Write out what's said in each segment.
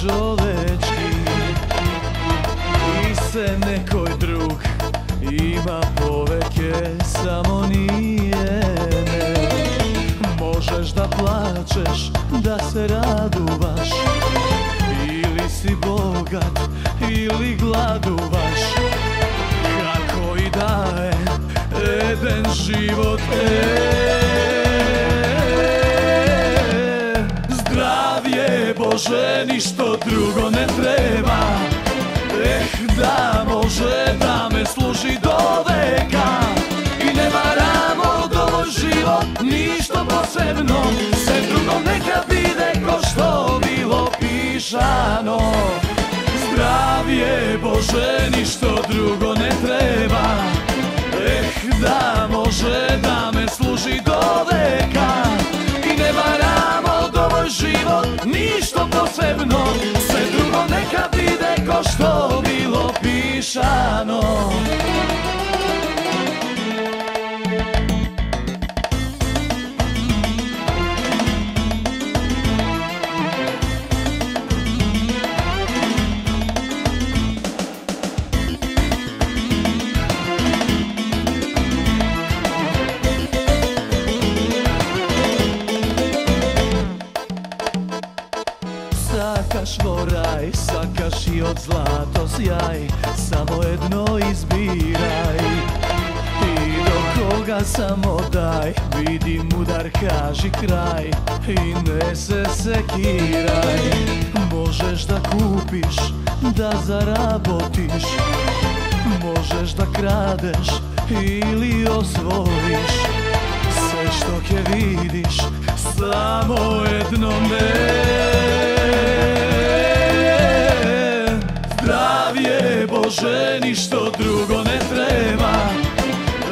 čovečki. I se nekoj drug ima poveke Samo nije ne Možeš da plačeš, da se raduvaš. Ili si bogat, ili gladuvaš. Kako i daje Eden život e, Bože, ništo drugo ne treba. Eh, da može da me služi do veka. I ne varamo do život, ništo posebno. Sve drugo neka bide ko što bilo pišano Zdravje Bože, ništo drugo ne što bilo pišano Voraj, sakaš i od zlato sjaj Samo jedno izbiraj. I do koga samo daj Vidi mudar, kaži kraj I ne se sekiraj Možeš da kupiš, da zarabotiš Možeš da kradeš ili osvojiš. Sve što ke vidiš, samo jedno Ništo drugo ne treba.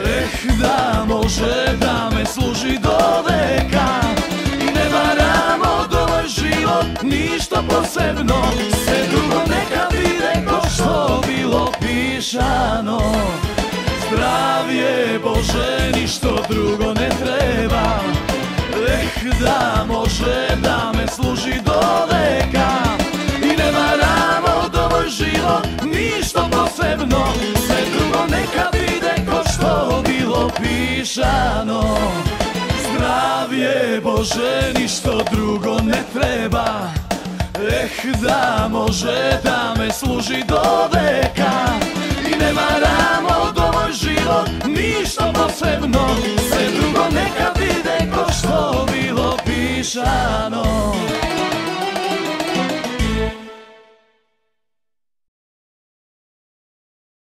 Eh, da može da me služi do veka. I ne varamo moj život, ništa posebno. Sve drugo neka bide ko što bilo pišano Zdravje Bože, ništo drugo ne treba. Eh, da može da me služi do veka pišano. Zdravje Bože, ništo drugo ne treba. Eh, da može da me služi do veka. I ne varamo do moj život, ništa posebno